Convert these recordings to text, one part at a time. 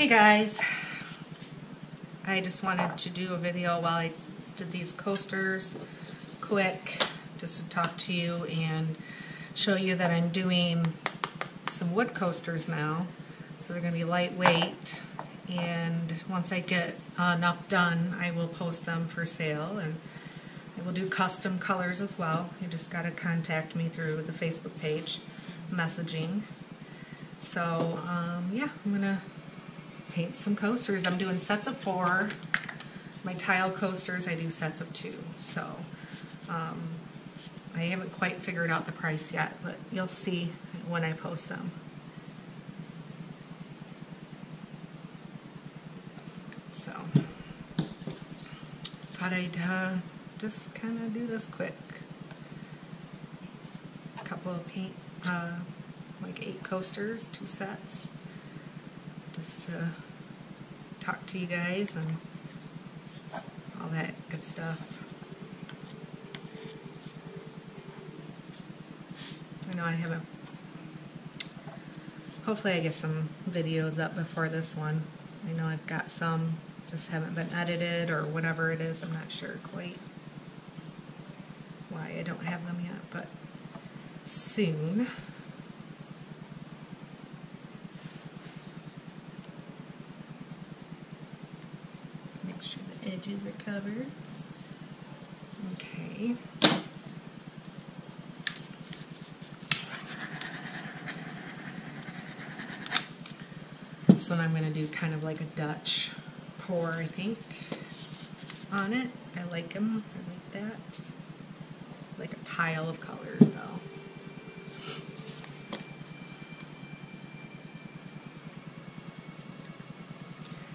Hey guys, I just wanted to do a video while I did these coasters quick just to talk to you and show you that I'm doing some wood coasters now. So they're going to be lightweight and once I get enough done I will post them for sale and I will do custom colors as well. You just got to contact me through the Facebook page messaging. So um, yeah, I'm going to paint some coasters. I'm doing sets of four. My tile coasters, I do sets of two. So um, I haven't quite figured out the price yet, but you'll see when I post them. So thought I'd uh, just kind of do this quick. A couple of paint, uh, like eight coasters, two sets just to talk to you guys and all that good stuff. I know I haven't, hopefully I get some videos up before this one. I know I've got some, just haven't been edited or whatever it is, I'm not sure quite why I don't have them yet, but soon. Make sure the edges are covered. Okay. This one I'm going to do kind of like a Dutch pour, I think, on it. I like them. I like that. Like a pile of colors, though.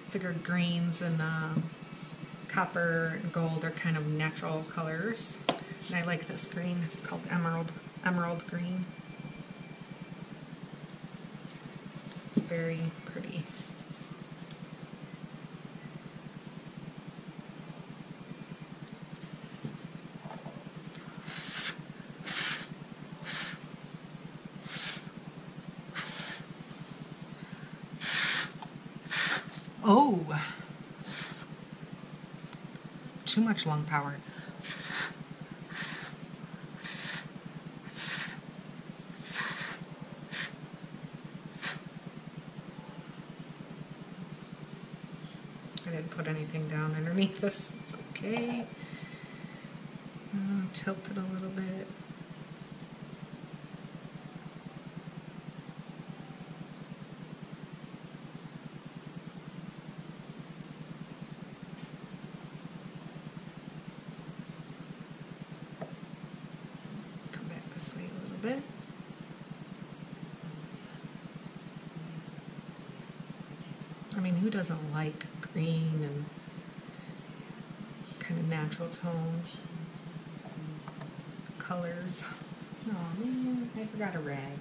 figured greens and uh, copper and gold are kind of natural colors. And I like this green. It's called emerald emerald green. It's very pretty. Oh, too much lung power. I didn't put anything down underneath this. It's okay. Uh, tilt it a little bit. Come back this way a little bit. I mean, like green and kind of natural tones, colors? Oh man, I forgot a rag.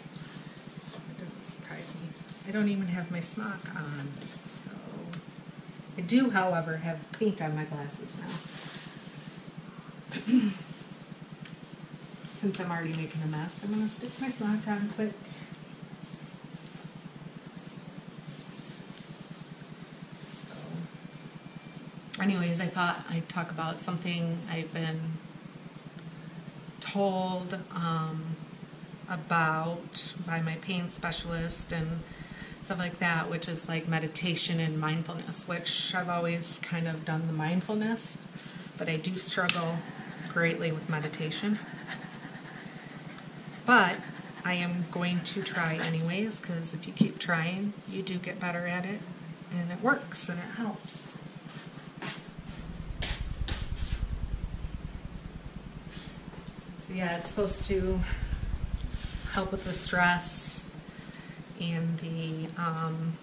That doesn't surprise me. I don't even have my smock on, so I do, however, have paint on my glasses now. Since I'm already making a mess, I'm gonna stick my smock on quick. So, anyways, I thought I'd talk about something I've been told um, about by my pain specialist and stuff like that, which is like meditation and mindfulness, which I've always kind of done the mindfulness, but I do struggle greatly with meditation. But I am going to try anyways, because if you keep trying, you do get better at it, and it works and it helps. Yeah, it's supposed to help with the stress and the um,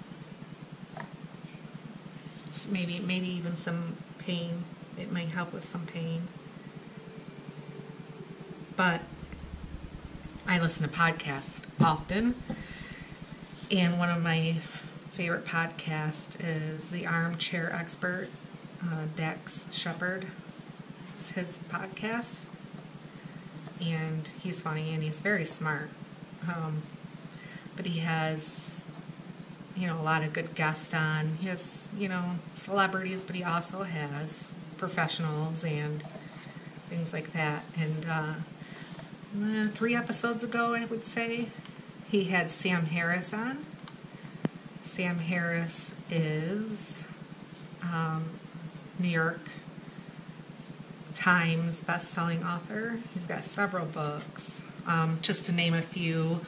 maybe maybe even some pain. It might help with some pain. But I listen to podcasts often, and one of my favorite podcasts is the Armchair Expert, uh, Dax Shepard. It's his podcast, and he's funny and he's very smart. Um, but he has you know, a lot of good guests on. He has, you know, celebrities, but he also has professionals and things like that. And uh, uh, three episodes ago, I would say, he had Sam Harris on. Sam Harris is um, New York Times best-selling author. He's got several books. Um, just to name a few,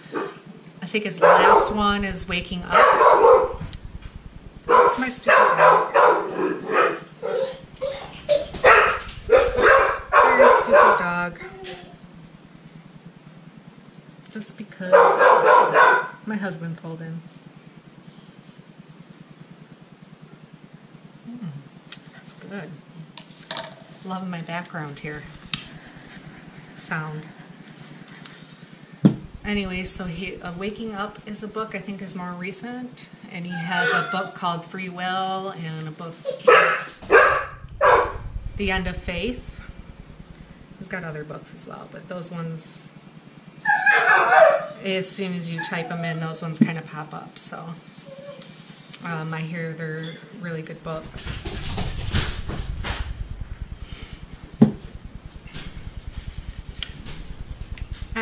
I think his last one is Waking Up. That's my stupid dog. Very stupid dog. Just because my husband pulled in. Mm, that's good. Love my background here. Sound. Anyway, so he uh, Waking Up is a book I think is more recent, and he has a book called Free Will and a book The End of Faith. He's got other books as well, but those ones, as soon as you type them in, those ones kind of pop up. So um, I hear they're really good books.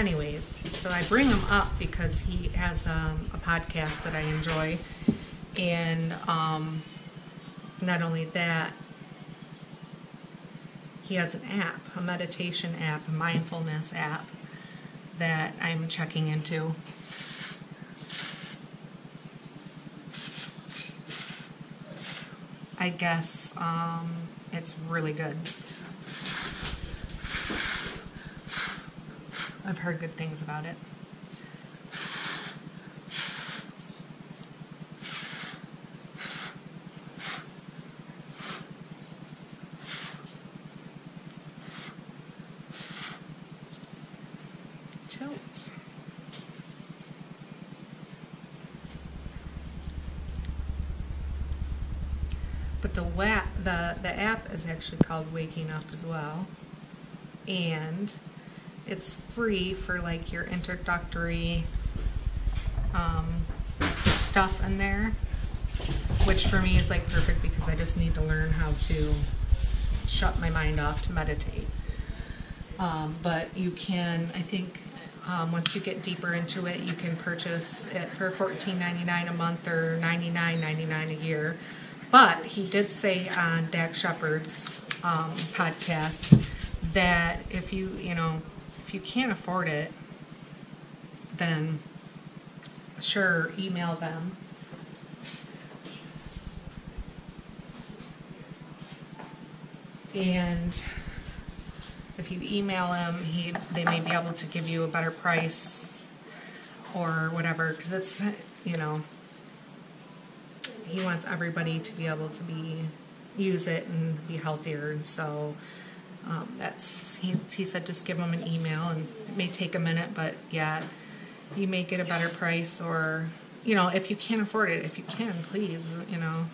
Anyways, so I bring him up because he has um, a podcast that I enjoy, and um, not only that, he has an app, a meditation app, a mindfulness app that I'm checking into. I guess um, it's really good. I've heard good things about it. Tilt. But the the the app is actually called Waking Up as well, and it's free for like your introductory um, stuff in there, which for me is like perfect because I just need to learn how to shut my mind off to meditate. Um, but you can, I think, um, once you get deeper into it, you can purchase it for $14.99 a month or $99.99 a year. But he did say on Dax Shepard's um, podcast that if you, you know, if you can't afford it, then sure, email them. And if you email them, he they may be able to give you a better price or whatever because it's you know he wants everybody to be able to be use it and be healthier and so um, that's he, he said just give them an email and it may take a minute but yeah you may get a better price or you know if you can't afford it if you can please you know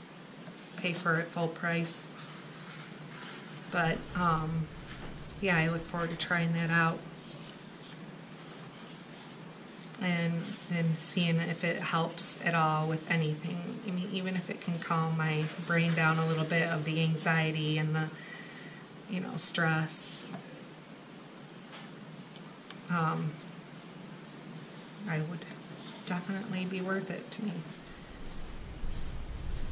pay for it full price. But um, yeah i look forward to trying that out. And and seeing if it helps at all with anything. I mean even if it can calm my brain down a little bit of the anxiety and the you know, stress. Um, I would definitely be worth it to me.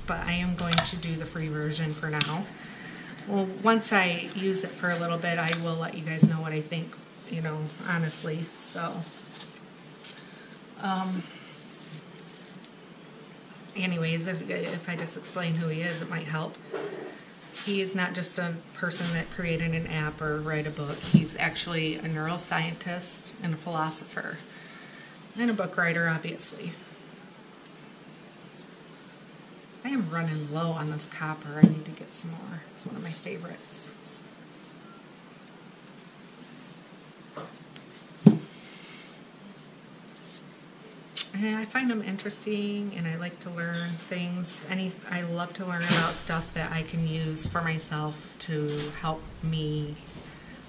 But I am going to do the free version for now. Well, once I use it for a little bit, I will let you guys know what I think, you know, honestly. So, um, anyways, if, if I just explain who he is, it might help he is not just a person that created an app or write a book. He's actually a neuroscientist and a philosopher and a book writer, obviously. I am running low on this copper. I need to get some more. It's one of my favorites. I find them interesting and I like to learn things. Any, I love to learn about stuff that I can use for myself to help me,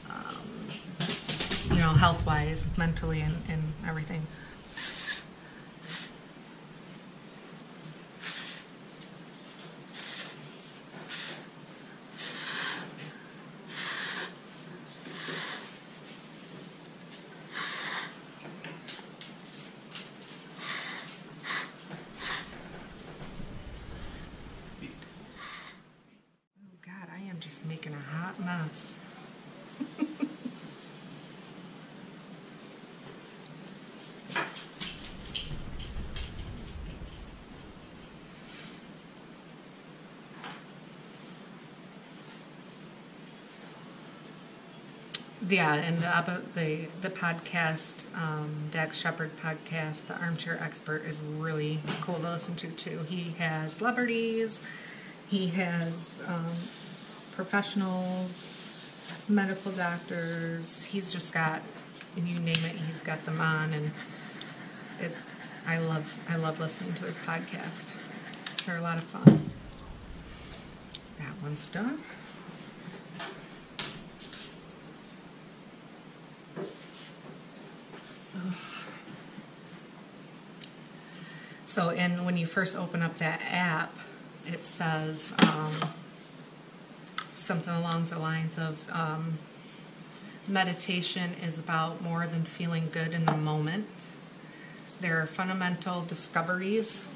um, you know, health wise, mentally, and, and everything. Yeah, and the the the podcast, um, Dax Shepard podcast, the Armchair Expert, is really cool to listen to too. He has celebrities, he has um, professionals, medical doctors. He's just got, you name it, he's got them on, and it. I love I love listening to his podcast. They're a lot of fun. That one's done. So, and when you first open up that app, it says um, something along the lines of um, meditation is about more than feeling good in the moment. There are fundamental discoveries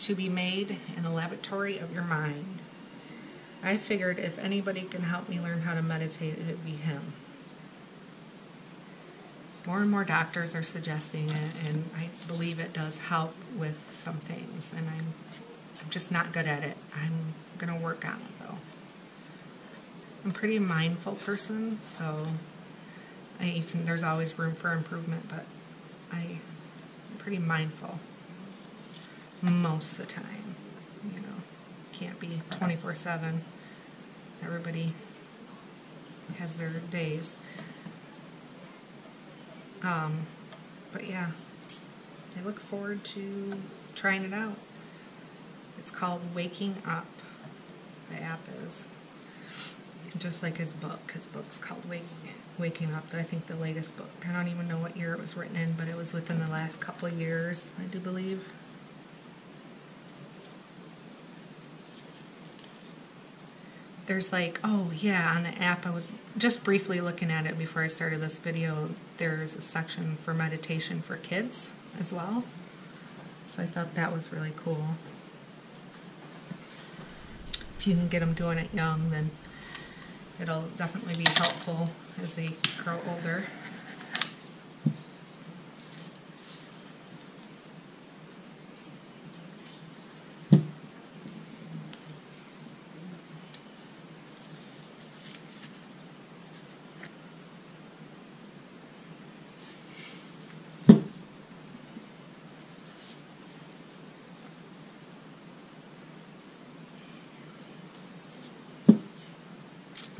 to be made in the laboratory of your mind. I figured if anybody can help me learn how to meditate, it'd be him more and more doctors are suggesting it, and I believe it does help with some things. And I'm, I'm just not good at it. I'm gonna work on it though. I'm a pretty mindful person, so I. There's always room for improvement, but I, I'm pretty mindful most of the time. You know, can't be 24/7. Everybody has their days. Um, but yeah, I look forward to trying it out. It's called Waking Up. The app is just like his book. His book's called Waking Waking Up. I think the latest book. I don't even know what year it was written in, but it was within the last couple of years, I do believe. There's like, oh yeah, on the app, I was just briefly looking at it before I started this video. There's a section for meditation for kids as well. So I thought that was really cool. If you can get them doing it young, then it'll definitely be helpful as they grow older.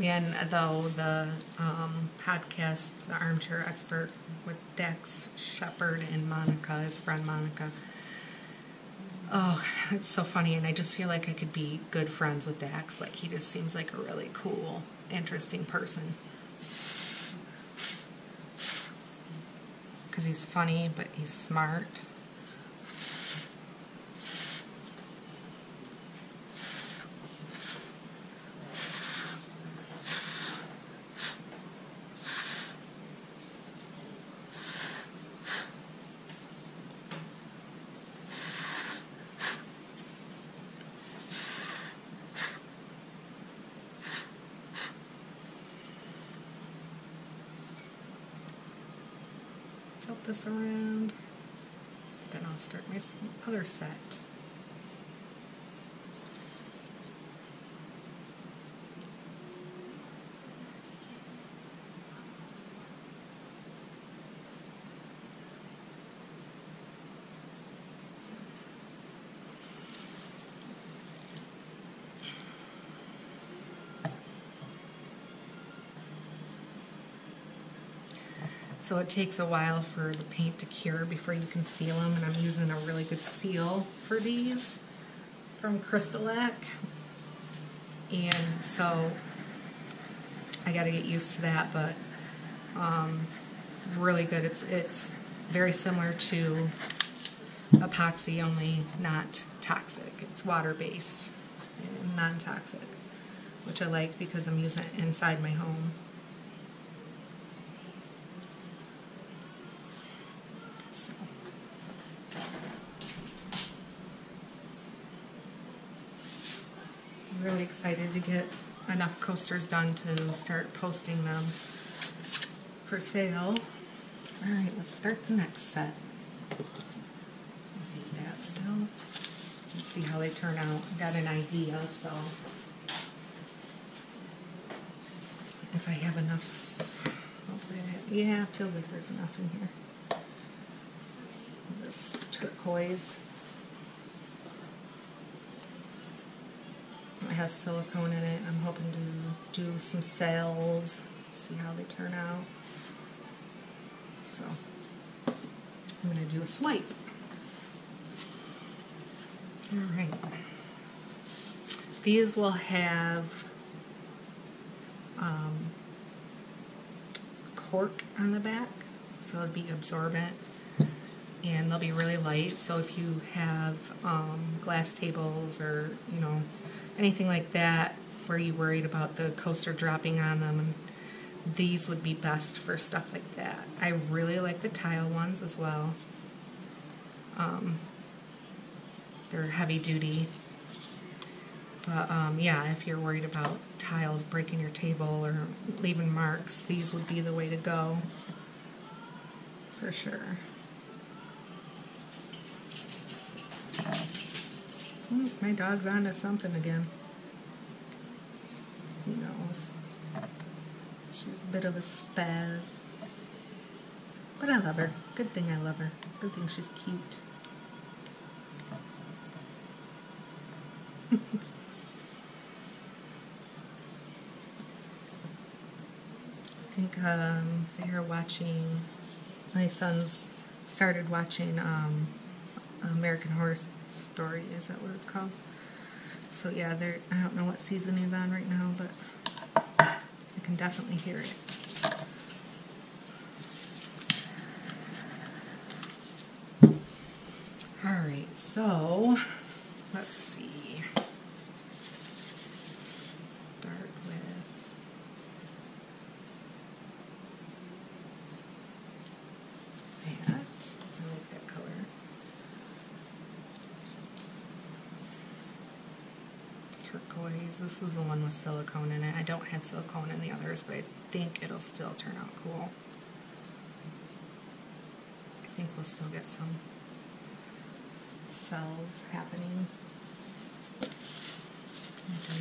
And though the um, podcast, The Armchair Expert with Dax Shepard and Monica, his friend Monica, oh, it's so funny. And I just feel like I could be good friends with Dax. Like, he just seems like a really cool, interesting person. Because he's funny, but he's smart. Tilt this around. Then I'll start my other set. So it takes a while for the paint to cure before you can seal them, and I'm using a really good seal for these from Crystalac. And so I got to get used to that, but um, really good. It's it's very similar to epoxy, only not toxic. It's water based and non toxic, which I like because I'm using it inside my home. Excited to get enough coasters done to start posting them for sale. All right, let's start the next set. Do that still. Let's see how they turn out. I got an idea, so if I have enough Yeah, feels like there's enough in here. This turquoise. It has silicone in it. I'm hoping to do some sales, see how they turn out. So I'm going to do a swipe. All right. These will have um, cork on the back, so it'll be absorbent and they'll be really light. So if you have um, glass tables or you know anything like that where you worried about the coaster dropping on them, these would be best for stuff like that. I really like the tile ones as well. Um, they're heavy duty. But um, yeah, if you're worried about tiles breaking your table or leaving marks, these would be the way to go. For sure. My dog's onto something again. Who knows? She's a bit of a spaz. But I love her. Good thing I love her. Good thing she's cute. I think um, they're watching, my sons started watching um, American Horror Story, is that what it's called? So yeah, they're, I don't know what season he's on right now, but I can definitely hear it. Alright, so let's see. Start with that. I like that color. Turquoise. This is the one with silicone in it. I don't have silicone in the others, but I think it'll still turn out cool. I think we'll still get some cells happening.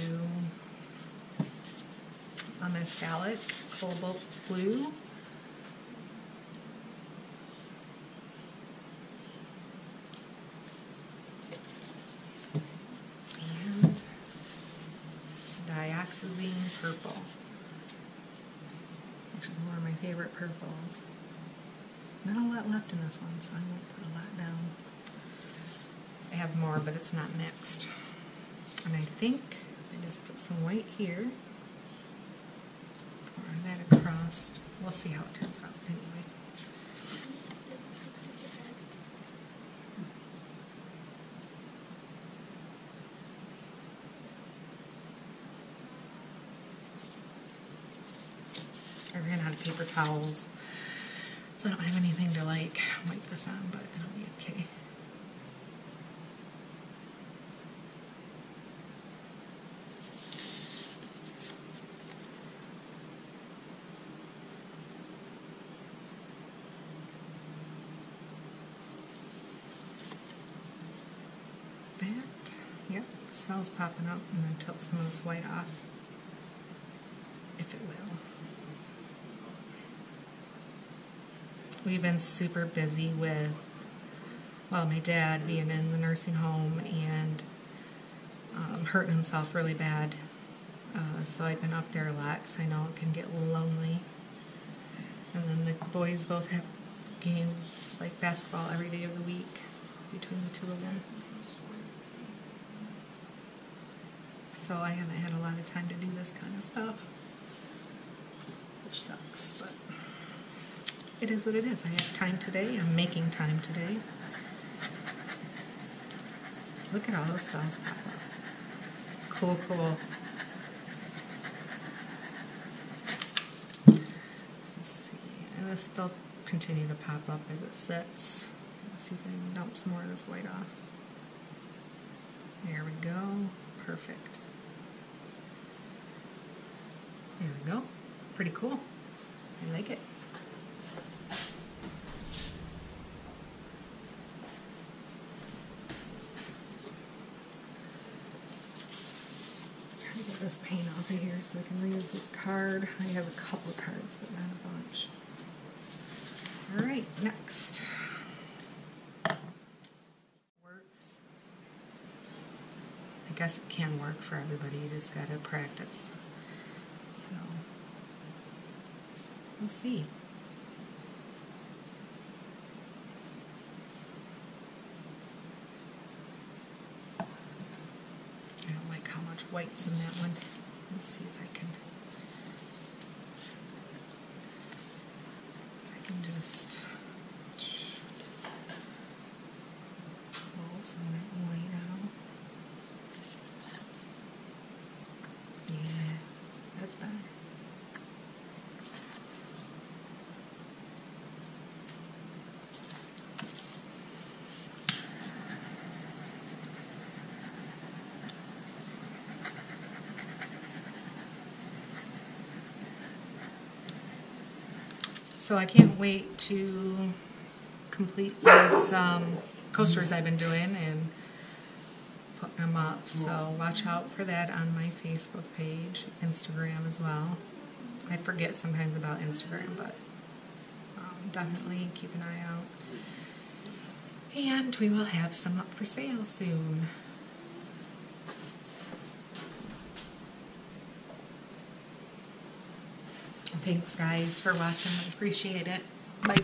Do a metallic cobalt blue. And dioxazine purple, which is one of my favorite purples. Not a lot left in this one, so I won't put a lot down. I have more, but it's not mixed. And I think I just put some white here. Pour that across. We'll see how it turns out anyway. I ran out of paper towels, so I don't have anything to like wipe this on, but it'll be okay. That, yep, cell's popping up, and then tilt some of this white off, if it will. We've been super busy with, well, my dad being in the nursing home and um, hurting himself really bad. Uh, so I've been up there a lot because I know it can get lonely. And then the boys both have games like basketball every day of the week between the two of them. So I haven't had a lot of time to do this kind of stuff, which sucks, but it is what it is. I have time today. I'm making time today. Look at all those cells pop up. Cool, cool. Let's see. And this, they'll continue to pop up as it sits. Let's see if I can dump some more of this white off. There we go. Perfect. There we go. Pretty cool. I like it. Try to get this paint off of here so I can reuse this card. I have a couple of cards, but not a bunch. All right, next. Works. I guess it can work for everybody, you just gotta practice. So, we'll see. I don't like how much white's in that one. Let's see if I can. I can just pull some of that white out. Yeah, that's better. So I can't wait to complete these um, coasters I've been doing and putting them up. So watch out for that on my Facebook page, Instagram as well. I forget sometimes about Instagram, but um, definitely keep an eye out. And we will have some up for sale soon. Thanks, guys, for watching. I appreciate it. Bye.